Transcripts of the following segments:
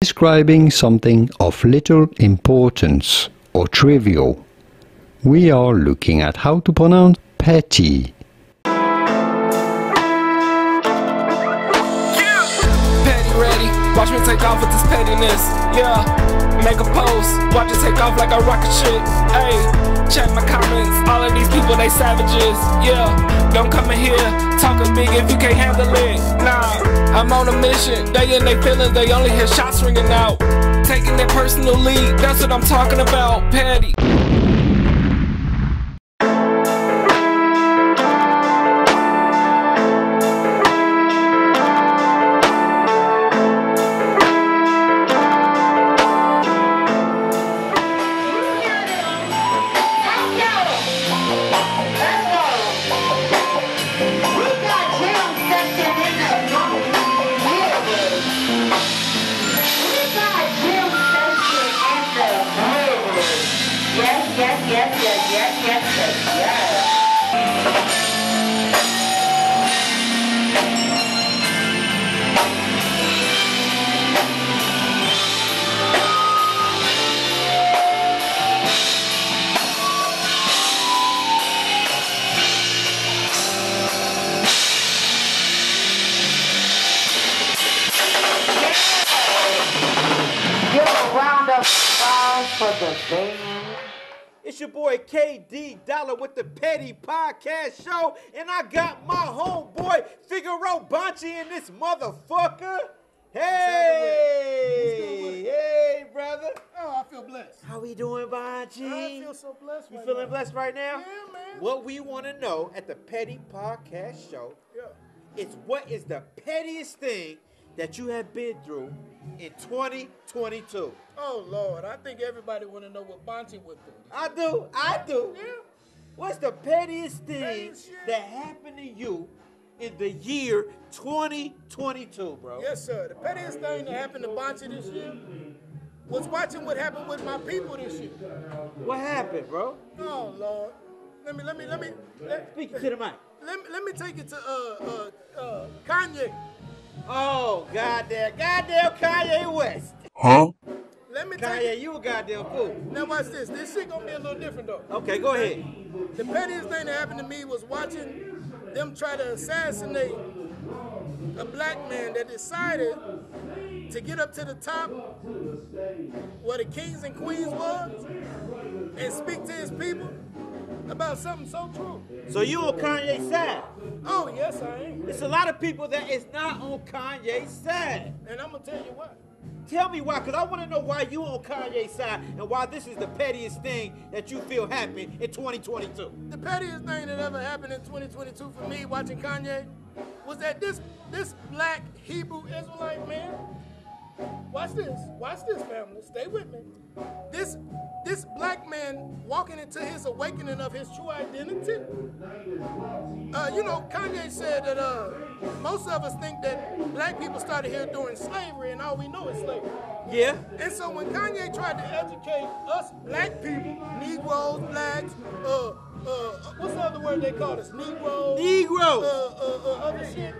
describing something of little importance or trivial. We are looking at how to pronounce petty. Watch me take off with this pettiness. Yeah, make a post, watch it take off like a rocket ship. Check my comments. All of these people, they savages. Yeah, don't come in here talking big if you can't handle it. Nah, I'm on a mission. They in their feelings, they only hear shots ringing out. Taking their personal lead, that's what I'm talking about. Petty. Your boy KD Dollar with the Petty Podcast Show, and I got my homeboy Figaro Banchi in this motherfucker. Hey, hey, brother. Oh, I feel blessed. How we doing, Banchi? I feel so blessed. You right feeling now. blessed right now? Yeah, man. What we want to know at the Petty Podcast Show Yeah. is what is the pettiest thing that you have been through in 2022? Oh Lord, I think everybody want to know what Bonte went through. I do, I do. Yeah. What's the pettiest thing Pettiest that happened to you in the year 2022, bro? Yes, sir. The pettiest thing that happened to Bonte this year was watching what happened with my people this year. What happened, bro? Oh Lord. Let me, let me, let me, let, Speak to the mic. let me, let me take it to uh, uh, uh, Kanye. Oh, goddamn, goddamn Kanye West. Huh? Let me take Kanye, it. you a goddamn fool. Now watch this. This shit gonna be a little different though. Okay, go ahead. The pettiest thing that happened to me was watching them try to assassinate a black man that decided to get up to the top where the kings and queens was and speak to his people about something so true. So you on Kanye's side? Oh, yes, I am. It's a lot of people that is not on Kanye's side. And I'm going to tell you what. Tell me why, because I want to know why you on Kanye's side and why this is the pettiest thing that you feel happened in 2022. The pettiest thing that ever happened in 2022 for me watching Kanye was that this this black Hebrew Israelite man, watch this, watch this family, stay with me. This this black man walking into his awakening of his true identity. Uh, you know, Kanye said that uh, most of us think that black people started here during slavery and all we know is slavery. Yeah? And so when Kanye tried to educate us black people, Negroes, blacks, uh, uh, what's the other word they call us? Negroes. Negro. Uh, uh, uh, other shit.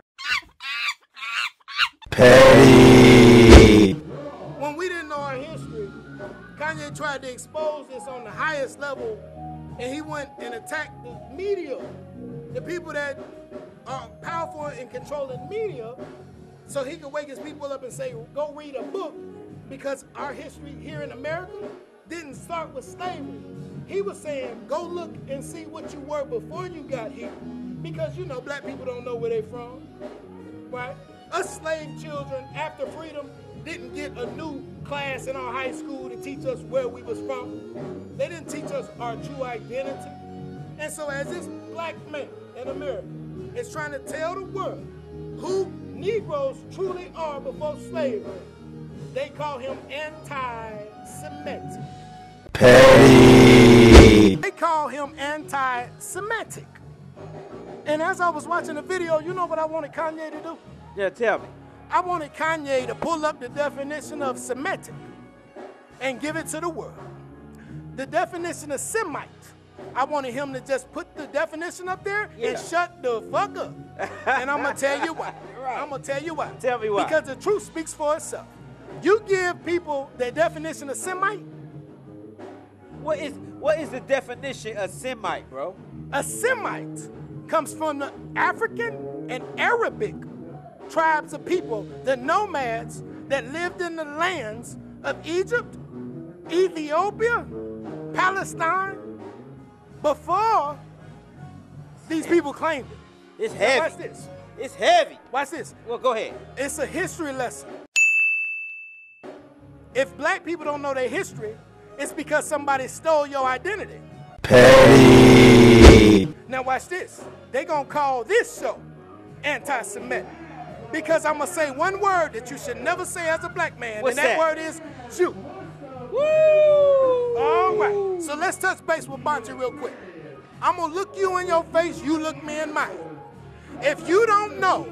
Kanye tried to expose this on the highest level, and he went and attacked the media, the people that are powerful in controlling media, so he could wake his people up and say, go read a book, because our history here in America didn't start with slavery. He was saying, go look and see what you were before you got here, because you know black people don't know where they're from, right? Us slave children after freedom didn't get a new class in our high school to teach us where we was from. They didn't teach us our true identity. And so as this black man in America is trying to tell the world who Negroes truly are before slavery, they call him anti-Semitic. They call him anti-Semitic. And as I was watching the video, you know what I wanted Kanye to do? Yeah, tell me. I wanted Kanye to pull up the definition of Semitic and give it to the world. The definition of Semite, I wanted him to just put the definition up there Yeah. and shut the fuck up. and I'm gonna tell you why. Right. I'm gonna tell you why. Tell me why. Because the truth speaks for itself. You give people the definition of Semite. What is what is the definition of Semite, bro? A Semite comes from the African and Arabic tribes of people, the nomads that lived in the lands of Egypt, Ethiopia, Palestine, before these people claimed it. It's Now heavy. watch this. It's heavy. Watch this. Well, go ahead. It's a history lesson. If black people don't know their history, it's because somebody stole your identity. Now watch this. They gonna call this show anti-Semitic. Because I'm gonna say one word that you should never say as a black man, What's and that, that? word is Jew. Woo! All right. So let's touch base with Bonte real quick. I'm gonna look you in your face, you look me in mine. If you don't know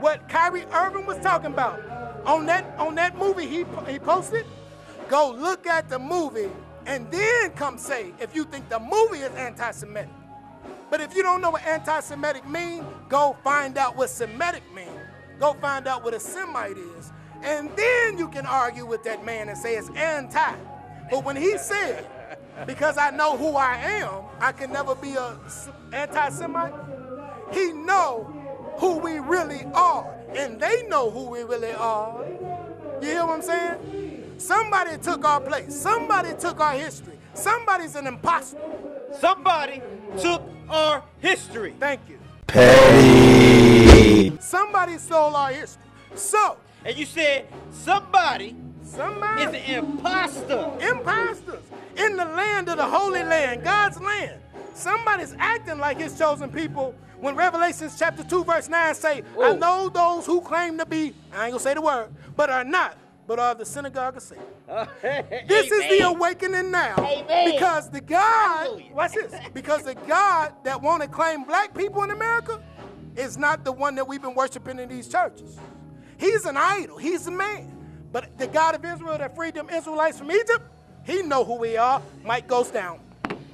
what Kyrie Irving was talking about on that on that movie he he posted, go look at the movie and then come say if you think the movie is anti-Semitic. But if you don't know what anti-Semitic mean, go find out what Semitic mean. Go find out what a Semite is. And then you can argue with that man and say it's anti. But when he said, because I know who I am, I can never be a anti-Semite, he know who we really are. And they know who we really are. You hear what I'm saying? Somebody took our place. Somebody took our history. Somebody's an imposter. Somebody took our history. Thank you. Somebody stole our history. So, And you said somebody Somebody. is an imposter. imposters in the land of the Holy Land, God's land. Somebody's acting like his chosen people when Revelations chapter 2, verse 9 say, I know those who claim to be, I ain't gonna say the word, but are not, but are the synagogue of Satan. This is the awakening now. Amen. Because the God, Hallelujah. watch this, because the God that want to claim black people in America is not the one that we've been worshiping in these churches. He's an idol, he's a man. But the God of Israel that freed them Israelites from Egypt, he know who we are. Mike goes down.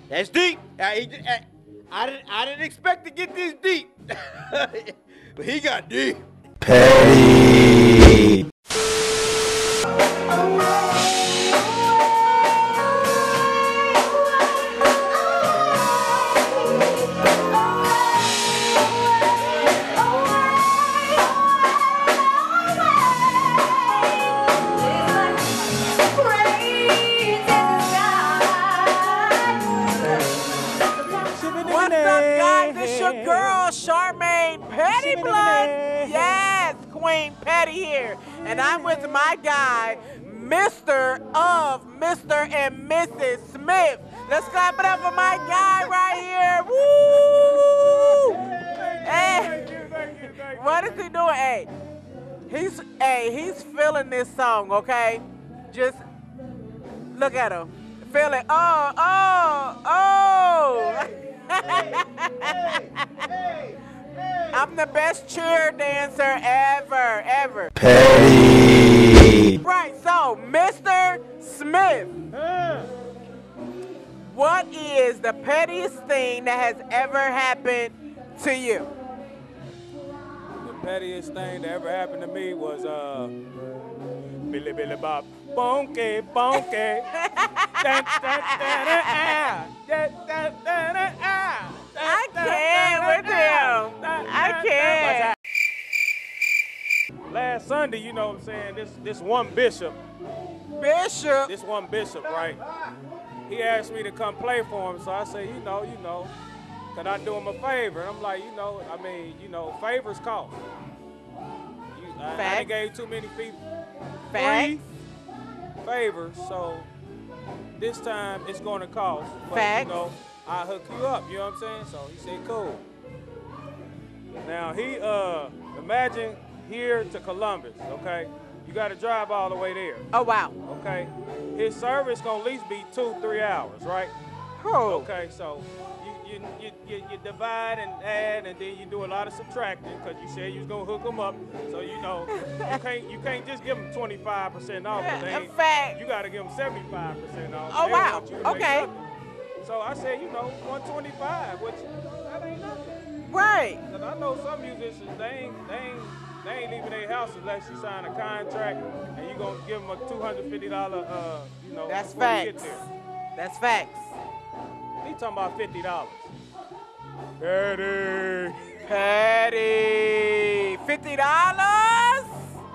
That's deep. I, I- I didn't, I didn't expect to get this deep. but he got deep. What's up, guys? It's your girl, Charmaine Petty Blood. Yes, Queen Petty here. And I'm with my guy, Mr. of Mr. and Mrs. Smith. Let's clap it up for my guy right here. Woo! Hey, what is he doing? Hey, he's hey, he's feeling this song, okay? Just look at him. Feel it. Oh, oh, oh. I'm the best cheer dancer ever, ever. Right, so, Mr. Smith. What is the pettiest thing that has ever happened to you? The pettiest thing that ever happened to me was uh Billy Billy Bob. Bonky, bonky. Dun, dun, dun, Last Sunday, you know what I'm saying, this this one bishop, Bishop. this one bishop, right? He asked me to come play for him, so I said, you know, you know, could I do him a favor? And I'm like, you know, I mean, you know, favors cost. You, I, I Fact. done gave too many people free favors, so this time it's gonna cost. But Facts. you know, I hook you up, you know what I'm saying? So he said, cool. Now he uh imagine here to Columbus, okay? You gotta drive all the way there. Oh, wow. Okay. His service gonna at least be two, three hours, right? Oh. Okay, so you, you, you, you, divide and add, and then you do a lot of subtracting because you said you was gonna hook them up. So you know you can't you can't just give them 25 percent off. In fact- you gotta give them 75 percent off. Oh, wow. want you to make Okay. So I said, you know, 125, which that ain't nothing. Right. Cause I know some musicians they ain't they ain't they ain't leaving their house unless you sign a contract and you're gonna give them a two hundred fifty dollar, uh, you know, That's before you get facts. there. That's facts. He talking about fifty dollars. Petty. Petty. Fifty dollars?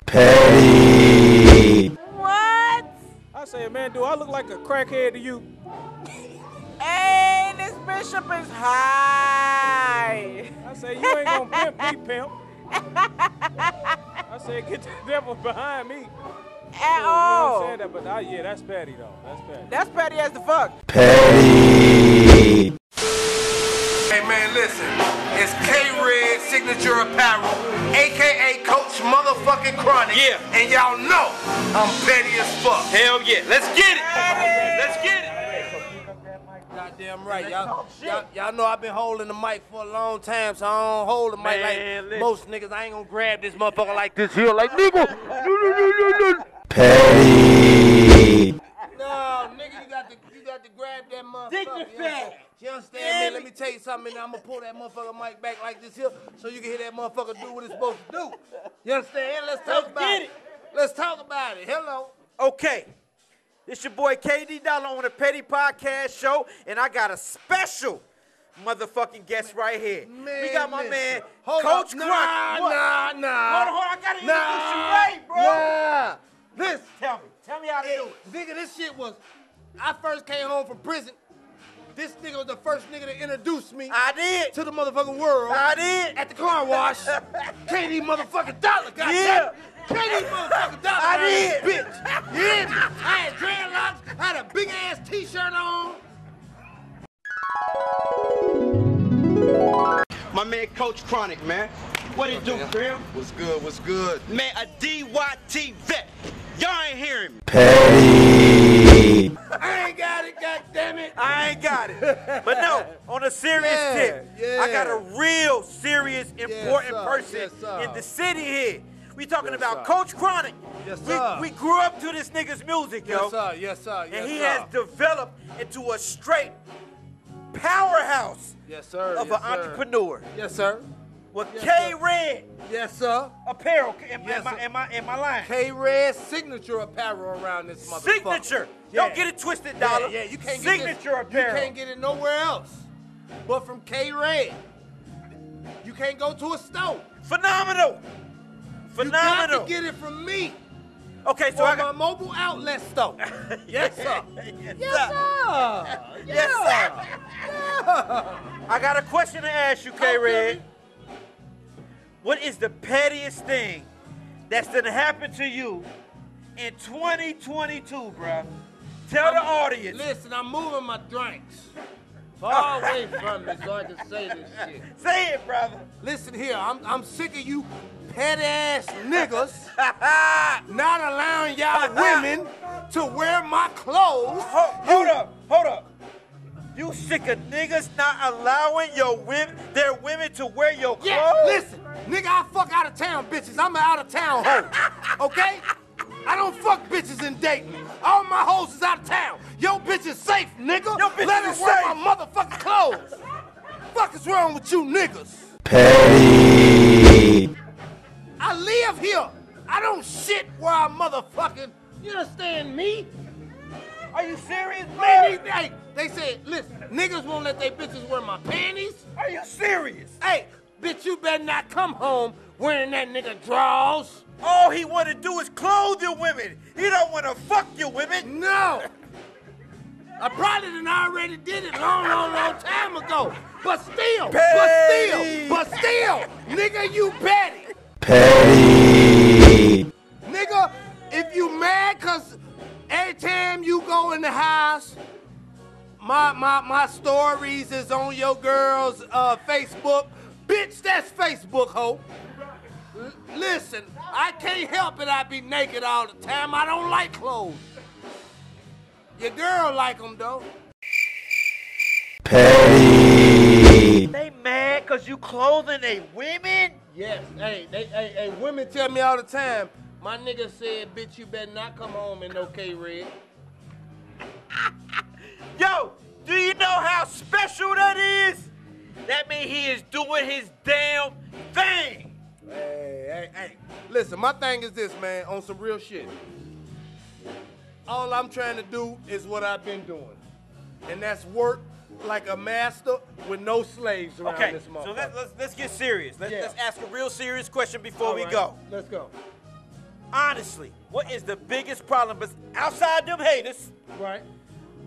Petty. What? I say, man, do I look like a crackhead to you? Hey, this bishop is high. I say, you ain't gonna pimp me, pimp. I said, get the devil behind me. At You know what I'm all. saying? That, but uh, yeah, that's petty though. That's petty. That's petty as the fuck. Petty. Hey man, listen. It's K-Red Signature Apparel, aka Coach Motherfucking Chronic. Yeah. And y'all know I'm petty as fuck. Hell yeah. Let's get it. Let's get it. Goddamn right. Y'all, y'all, y'all know I've been holding the mic for a long time, so I don't hold the mic Man, like listen. most niggas. I ain't gonna grab this motherfucker like this here, like nigga. no, no, no, no, no. Petty. No, nigga, you got to you got to grab that motherfucker. Dignified. You understand me? Let me tell you something. Now I'm gonna pull that motherfucker mic back like this here, so you can hear that motherfucker do what it's supposed to do. You understand? Let's talk Let's about it. it. Let's talk about it. Hello. Okay. This your boy KD Dollar on the Petty Podcast Show, and I got a special motherfucking guest right here. we got my listen. man, Hold Coach up. Crunk. Nah, nah, nah. Hold on, hold on, I gotta nah, introduce you right, bro. Nah. Listen. Tell me, tell me how to do it. Nigga, this shit was. I first came home from prison. This nigga was the first nigga to introduce me I did. to the motherfucking world. I did. at the car wash. KD motherfucking dollar, goddamn. Yeah. KD motherfucking dollar. I did. this Bitch. You hear me? I had dreadlocks, I had a big ass t-shirt on. My man, Coach Chronic, man. What it do, Grim? What's good? What's good? Man, a DYT vet. Y'all ain't hearing me. Petty. I ain't got it, goddamn it. I ain't got it. But no, on a serious Yeah, tip, yeah. I got a real serious, important sir, person yes, in the city here. We talking Yes, about sir. Coach Chronic. Yes, we, sir. we grew up to this nigga's music, yo. Yes, sir. Yes, sir. Yes, and he sir. has developed into a straight powerhouse Yes, sir. of yes, an sir. entrepreneur. Yes, sir. With Yes, K sir. Red Yes, sir. Apparel. Am, Yes, am, I, am, I, am I lying? K-Red signature apparel around this motherfucker. Signature. Yeah. Don't get it twisted, Dollar. Yeah, yeah, you can't Signature get this, apparel. You can't get it nowhere else but from K-Red. You can't go to a store. Phenomenal. You Phenomenal. got to get it from me okay, so or I my got. mobile outlet store. yes, sir. yes, Yes, sir. Yes, sir. Yeah. I got a question to ask you, K Red. What is the pettiest thing that's gonna happen to you in 2022, bruh? Tell the audience. Listen, I'm moving my drinks far oh. away from me so I can say this shit. Say it, brother. Listen here, I'm, I'm sick of you petty ass niggas not allowing y'all women to wear my clothes. Hold, hold up, hold up. You sick of niggas not allowing your women, their women to wear your clothes? Yeah, listen, nigga, I fuck out of town bitches. I'm an out of town hoe. Okay? I don't fuck bitches in Dayton. All my hoes is out of town. Your bitch is safe, nigga. Your bitch Let her is wear safe. my motherfucking clothes. Fuck is wrong with you niggas? Petty. I live here. I don't shit where I motherfucking. You understand me? Are you serious, Man, man? they, hey, they said, listen, niggas won't let their bitches wear my panties. Are you serious? Hey, bitch, you better not come home wearing that nigga drawers. All he want to do is clothe your women. He don't want to fuck your women. No. I probably done already did it long, long, long time ago. But still, Petty. but still, but still, nigga, you petty. Petty. Nigga, if you mad cause every time you go in the house, my my my stories is on your girl's uh, Facebook. Bitch, that's Facebook, ho. L- listen, I can't help it. I be naked all the time. I don't like clothes. Your girl like them though. Petty. They mad cause you clothing they women? Yes. Hey, they, hey, hey, women tell me all the time. My nigga said, bitch, you better not come home in no K-Red. Yo, do you know how special that is? That means he is doing his damn thing. Hey, hey, hey. Listen, my thing is this, man, on some real shit. All I'm trying to do is what I've been doing. And that's work like a master with no slaves around Okay, this so motherfucker. let's, let's let's get serious. Let's, Yeah. let's ask a real serious question before All we right, go. Let's go. Honestly, what is the biggest problem? But outside them haters, Right.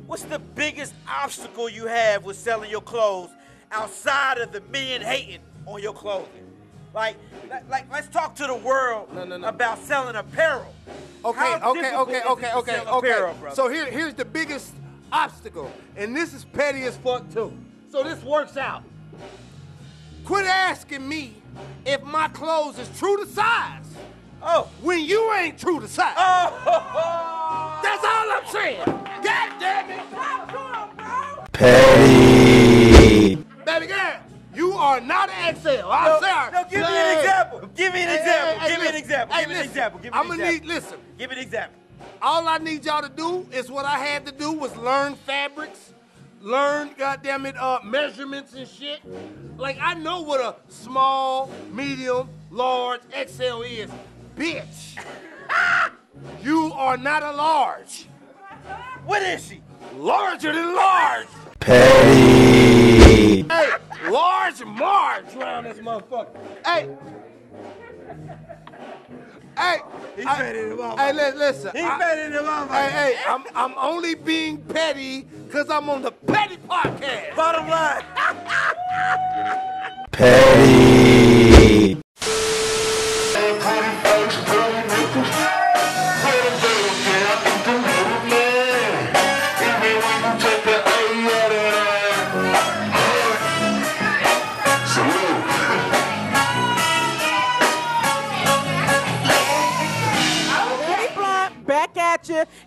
what's the biggest obstacle you have with selling your clothes outside of the men hating on your clothing? Like, like, let's talk to the world No, no, no. about selling apparel. Okay, How okay, difficult okay, okay, okay, apparel, okay. So here, here's the biggest obstacle, and this is petty as fuck too. So this works out. Quit asking me if my clothes is true to size Oh, when you ain't true to size. oh, That's all I'm saying. God damn it. Petty. Baby girl, you are not an XL. I'm no, sorry. no, give me an example. Give me an hey, example. hey, give me an listen. example. Hey, give me an example. Give me an I'm gonna need listen. Give me an example. All I need y'all to do is what I had to do was learn fabrics, learn goddamn it, uh, measurements and shit. Like I know what a small, medium, large, XL is, bitch. you are not a large. What is she? Larger than large. Petty. Hey, large Marge around this motherfucker. Hey. Hey. He's I- petty than a motherfucker. Hey, listen. He's I- better than motherfucker. Hey, hey, I'm, I'm only being petty because I'm on the Petty Podcast. Bottom line. Petty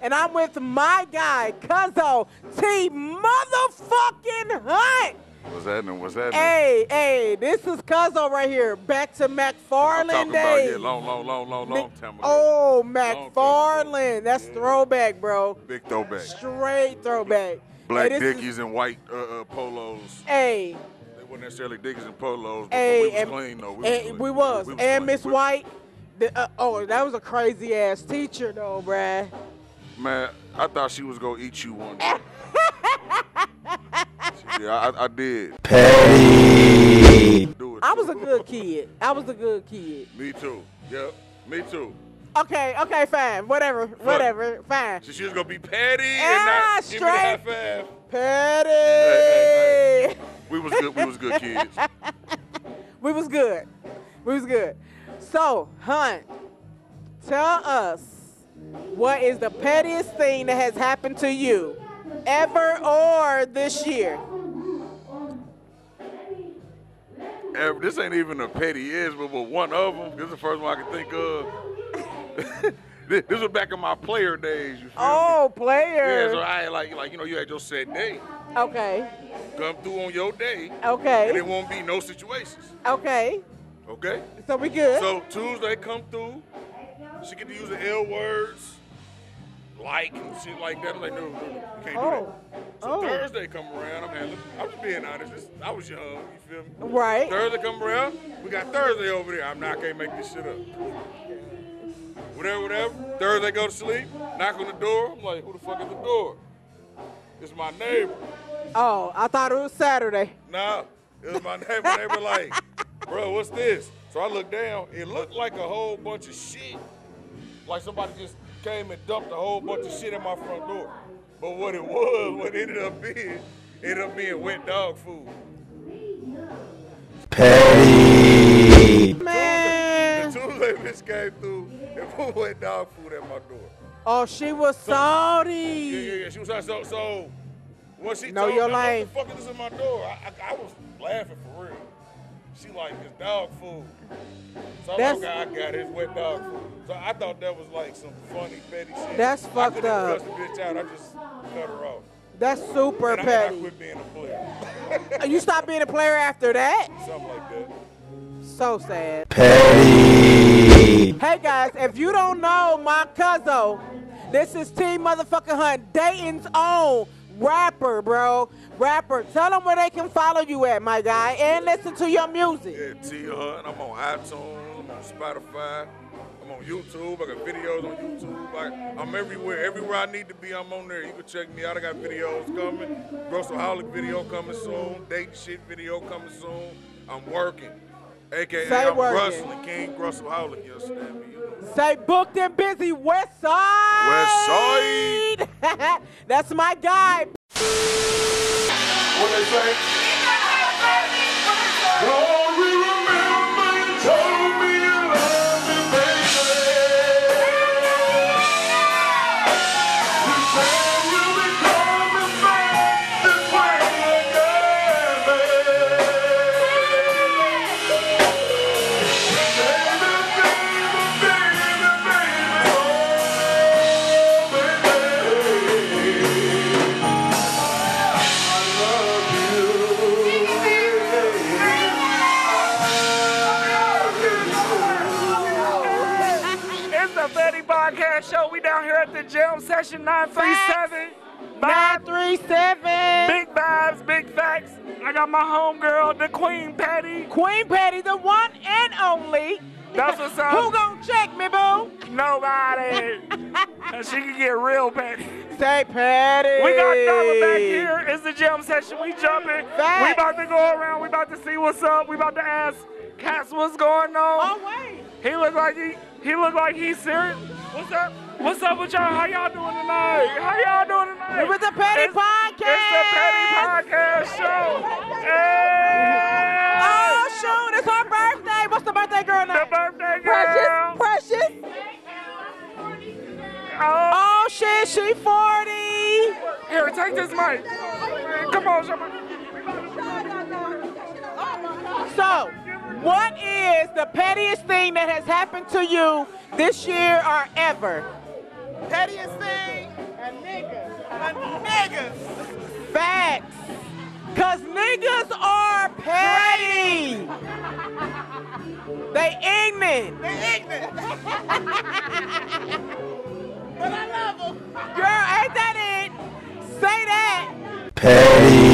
and I'm with my guy, Cuzzo T motherfucking Hunt. What's happening? What's happening? Hey, hey, this is Cuzzo right here, back to I'm McFarland talking about days. yeah, long, long, long, long, long time ago. Oh. McFarland, that's throwback, bro. Big throwback. Straight throwback. Black Hey, this is- Dickies and white uh, uh, polos. Hey, They weren't necessarily Dickies and polos, but, hey, we was and, clean though. We and was, we was, We and. Miss White. The, uh, oh, that was a crazy ass teacher though, bruh. Man, I thought she was gonna eat you one day. yeah, I, I did. Do it I was a good kid. I was a good kid. Me too. Yep. Me too. Okay, okay, fine. Whatever, whatever, fine. So she was gonna be petty Ah, and not give me the high straight. five. Petty. Hey, We was good. We was good kids. We was good. We was good. So, Hunt, tell us what is the pettiest thing that has happened to you ever or this year? Ev- This ain't even a petty is, but but one of them. This is the first one I can think of. this, this was back in my player days. You feel Oh, me? player. Yeah, so I had like like you know you had your set day. okay. Come through on your day, Okay. and it won't be no situations. Okay. Okay. So we good. So Tuesday come through, she get to use the L words, like and shit like that. I'm like, no, no, no, you can't do oh. that. So Oh. Thursday come around, I'm handling. I'm just being honest. This, I was young, you feel me? Right. Thursday come around, we got Thursday over there. I'm not, I can't make this shit up. Whatever, whatever. Thursday go to sleep, knock on the door. I'm like, who the fuck at the door? It's my neighbor. Oh, I thought it was Saturday. Nah, it was my neighbor. neighbor like, bro, what's this? So I looked down. It looked like a whole bunch of shit. Like somebody just came and dumped a whole bunch of shit in my front door. But what it was, what it ended up being, ended up being wet dog food. Man. The Tuesday bitch came through and put wet dog food at my door. Oh, she was Yeah, salty. yeah, yeah. She was like, so, so, what she Know told your me, lane. what the fuck is this in my door? I, I, I was laughing for real. She like, it's dog food. So I'm That's- like, I got it. It's wet dog food. So I thought that was like some funny, petty shit. That's I fucked couldn't up. cuss the bitch out. I just cut her off. That's super And I, and I quit being a player. Oh, you stopped being a player after that? Something like that. So sad. Petty. Hey guys, if you don't know my cousin, this is Team Motherfucking Hunt, Dayton's own rapper, bro. Rapper. Tell them where they can follow you at, my guy, and listen to your music. Yeah, T Hunt. I'm on iTunes. I'm Spotify. I'm on YouTube. I got videos on YouTube. I, I'm everywhere. Everywhere I need to be, I'm on there. You can check me out. I got videos coming. Grussaholic video coming soon. Dating shit video coming soon. I'm working. AKA Say I'm working. Grussling, King Grussaholic. You understand me? Say booked and busy West Side. West Side. That's my guy. What they say? Session 937. 937. Big vibes, big facts. I got my homegirl, the Queen Patty. Queen Patty, the one and only. That's what's up. Who gonna check me, boo? Nobody. and she can get real petty. Say Patty. We got Dollar back here. It's the jam session. We jumping. Facts. We about to go around. We about to see what's up. We about to ask Cass what's going on. Oh wait. He look like he he look like he's serious. What's up? What's up with y'all? How y'all doing tonight? How y'all doing tonight? It was the Petty it's, Podcast. It's the Petty Podcast show. Hey! Oh shoot, it's her birthday. What's the birthday girl name? The birthday girl. Precious. Precious. Oh, Oh shit, she 40. here, take this mic. Come on, somebody. So, what is the pettiest thing that has happened to you this year or ever? Pettiest thing, a nigga. A nigga. Facts. Cause niggas are petty. They ignorant. They ignorant. but I love them. Girl, ain't that it? Say that. Petty.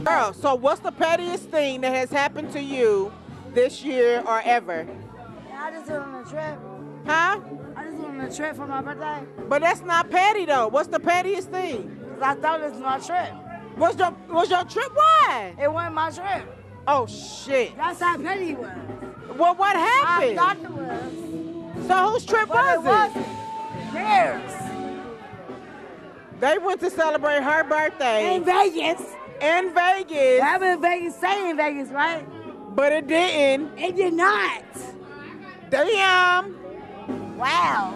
Girl, so what's the pettiest thing that has happened to you this year or ever? I just went on a trip. Huh? I just went on a trip for my birthday. But that's not petty though. What's the pettiest thing? 'Cause I thought it was my trip. What's your what's your trip? Why? It wasn't my trip. Oh shit. That's how petty it was. Well, what happened? I happened? thought it was. So whose trip But it was wasn't. Theirs. They went to celebrate her birthday In Vegas. In Vegas, Well, I'm in Vegas, stay in Vegas, right? but it didn't. It did not. Damn. Wow.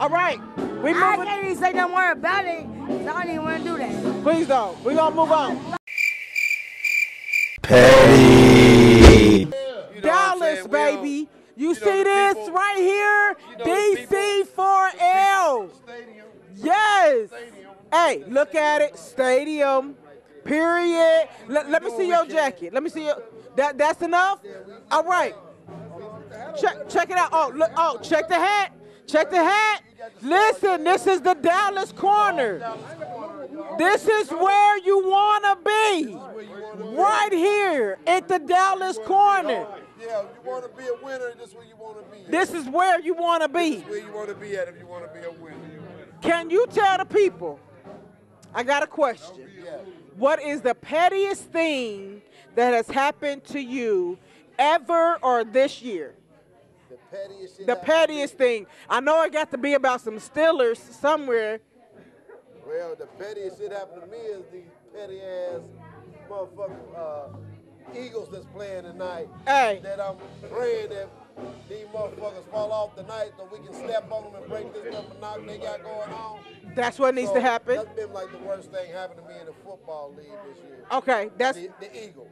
All right, we I moving. can't even say no more about it. 'cause I don't even want to do that. Please don't. We're gonna move on. Petty. You know Dallas, saying? We don't- baby. You, know see the this people- right here? you know DC4L. Stadium. Yes. Stadium. Hey, look at it. Stadium. Period. Let, let me see your jacket. Let me see your. That that's enough. All right. Check check it out. Oh look. Oh check the hat. Check the hat. Listen, this is the Dallas corner. This is where you wanna be. Right here at the Dallas corner. Yeah, you want to be a winner, this is where you want to be. This is where you wanna be. where you want to be at if you want to be. A winner. Can you tell the people? I got a question. What is the pettiest thing that has happened to you ever or this year? The pettiest. The pettiest thing. I know it got to be about some Steelers somewhere. Well, the pettiest shit happened to me is these petty ass motherfucking uh, Eagles that's playing tonight. Hey. That I'm praying that these motherfuckers fall off tonight so we can step on them and break this little monotony they got going on. That's what needs So, to happen. That's been like the worst thing happened to me in the football league this year. Okay, that's The, the Eagles.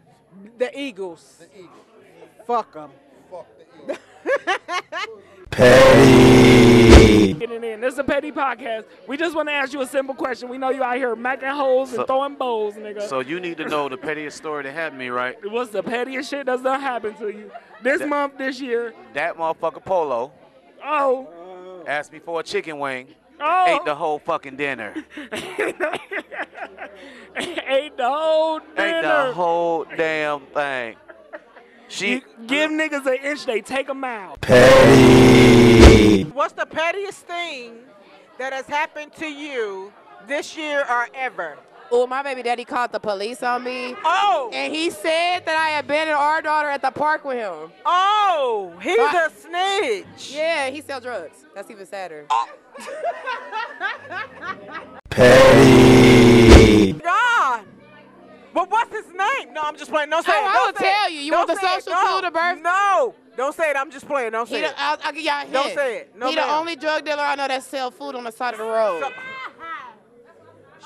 the Eagles. The Eagles. Fuck them. Fuck the Eagles. Petty. Getting in. This is a petty podcast. We just want to ask you a simple question. We know you out here macking holes and So- throwing bowls, nigga. So you need to know the pettiest story that happened to me, right? What's the pettiest shit that's done happened to you this That- month, this year? That motherfucker Polo Oh, asked me for a chicken wing, oh. ate the whole fucking dinner. ate the whole dinner. Ate the whole damn thing. She You give niggas an inch, they take them out. What's the pettiest thing that has happened to you this year or ever? Oh, my baby daddy called the police on me. Oh! And he said that I abandoned our daughter at the park with him. Oh, he's So I- a snitch. Yeah, he sell drugs. That's even sadder. God. But what's his name? No, I'm just playing. Don't say Oh, it. I Don't will say it. tell you. You Don't want the say it. social no. clue to birth? No. Don't say it. I'm just playing. Don't He say the, it. I'll, I'll give y'all a hint. Don't say it. No, he the only drug dealer I know that sell food on the side of the road.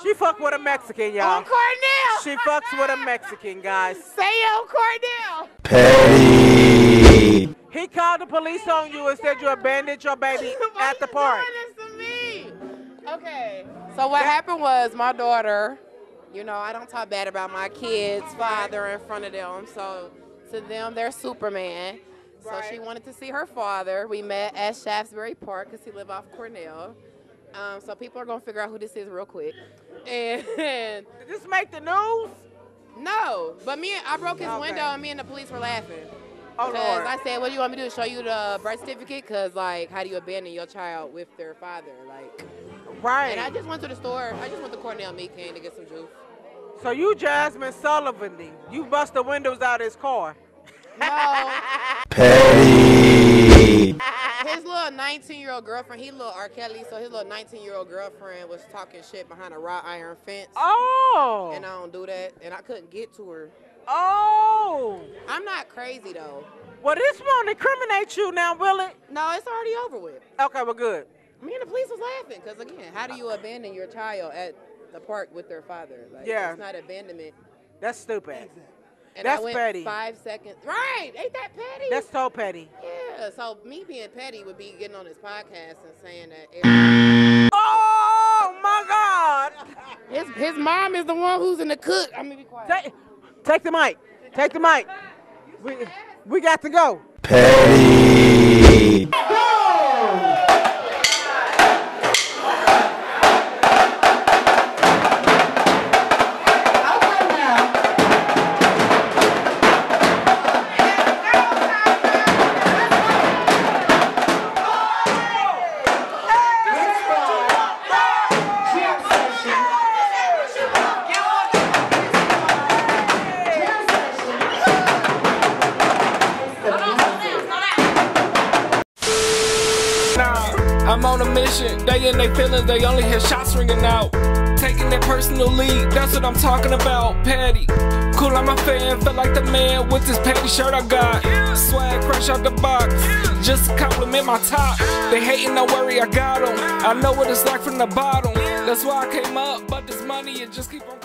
She fuck with a Mexican, y'all. On Cornell. She fucks with a Mexican, guys. Say on Cornell. Petty. He called the police on you and said you abandoned your baby at the park. Okay. So what happened was my daughter, you know, I don't talk bad about my kids' father in front of them. So to them, they're Superman. So she wanted to see her father. We met at Shaftesbury Park because he lived off Cornell. Um, so people are gonna figure out who this is real quick. And Did this make the news? no, but me, I broke his Okay. window and me and the police were laughing. Oh, Because Lord. I said, what do you want me to do? Show you the birth certificate? Because, like, how do you abandon your child with their father? Like, Right. and I just went to the store. I just went to Cornell Meat Cane to get some juice. So you Jazmine Sullivan, you bust the windows out of his car. No. Petty. His little 19 year old girlfriend, he little R. Kelly, so his little 19 year old girlfriend was talking shit behind a wrought iron fence. Oh. And I don't do that. And I couldn't get to her. Oh. I'm not crazy, though. Well, this won't incriminate you now, will it? No, it's already over with. Okay, well, good. Me and the police was laughing because again, how do you abandon your child at the park with their father? Like, Yeah. it's not abandonment. That's stupid. And That's I went petty. five seconds. Right? Ain't that petty? That's so petty. yeah. So me being petty would be getting on his podcast and saying that. every- Oh my God! His his mom is the one who's in the cook. I'm gonna be quiet. Take, take the mic. Take the mic. We, we got to go. Nah, they only hear shots ringing out. Taking their personal lead, that's what I'm talking about. Petty. Cool, I'm a fan, feel like the man with this petty shirt I got. Swag fresh out the box, just to compliment my top. They hating, no worry, I got them. I know what it's like from the bottom. That's why I came up, but this money, it just keep on.